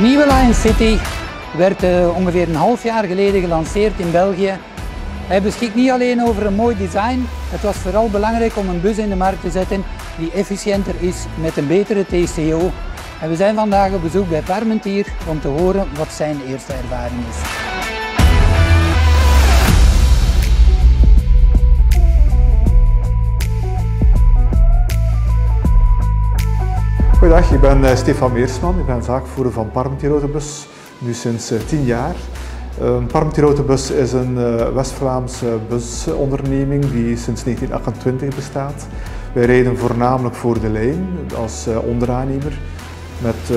Design City werd uh, ongeveer een half jaar geleden gelanceerd in België. Hij beschikt niet alleen over een mooi design, het was vooral belangrijk om een bus in de markt te zetten die efficiënter is met een betere TCO. En we zijn vandaag op bezoek bij Parmentier om te horen wat zijn eerste ervaring is. Goedendag, ik ben eh, Stefan Meersman. Ik ben zaakvoerder van Parmentier Autobus, nu sinds 10 eh, jaar. Parmentier Autobus is een uh, West-Vlaamse busonderneming die sinds 1928 bestaat. Wij rijden voornamelijk voor de lijn als onderaannemer met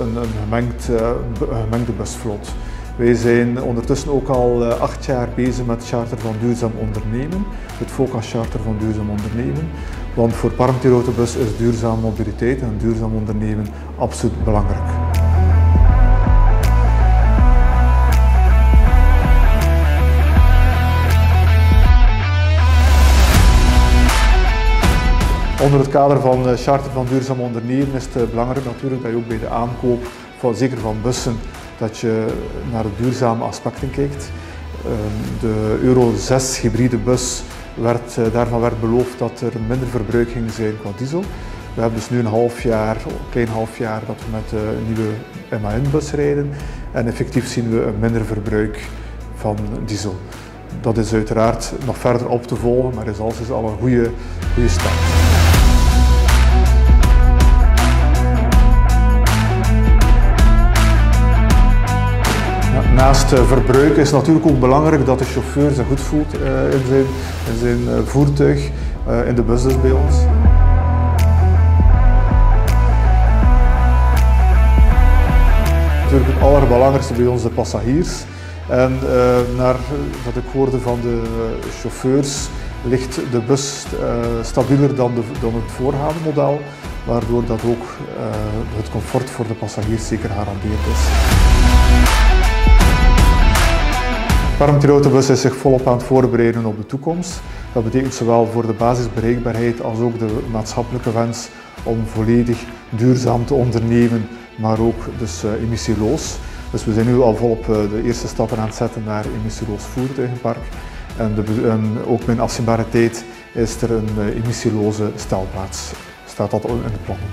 een, een gemengd, gemengde busvlot. Wij zijn ondertussen ook al acht jaar bezig met charter van duurzaam ondernemen, het FOCA charter van duurzaam ondernemen. Want voor Parmentier Autobus is duurzame mobiliteit en duurzaam ondernemen absoluut belangrijk. Onder het kader van de Charter van Duurzaam Ondernemen is het belangrijk natuurlijk dat je ook bij de aankoop, van, zeker van bussen, dat je naar de duurzame aspecten kijkt. Ehm, de Euro 6 hybride bus werd, eh, daarvan werd beloofd dat er minder verbruik ging zijn qua diesel. We hebben dus nu een half jaar, een klein half jaar dat we met een nieuwe MAN-bus rijden en effectief zien we een minder verbruik van diesel. Dat is uiteraard nog verder op te volgen, maar is al een goede, goede start. Naast verbruik is natuurlijk ook belangrijk dat de chauffeur zich goed voelt eh, in zijn, zijn eh, voertuig, eh, in de bus dus bij ons. Natuurlijk het allerbelangrijkste bij ons de passagiers. En naar wat ik hoorde van de chauffeurs ligt de bus stabieler dan, de, dan het voorgaande model, waardoor dat ook het comfort voor de passagiers zeker gegarandeerd is. Parmentier Autobus is zich volop aan het voorbereiden op de toekomst. Dat betekent zowel voor de basisbereikbaarheid als ook de maatschappelijke wens om volledig duurzaam te ondernemen, maar ook dus uh, emissieloos. Dus we zijn nu al volop uh, de eerste stappen aan het zetten naar emissieloos voertuigenpark. En, de, en ook met afzienbare tijd is er een uh, emissieloze stelplaats. Staat dat in de plannen.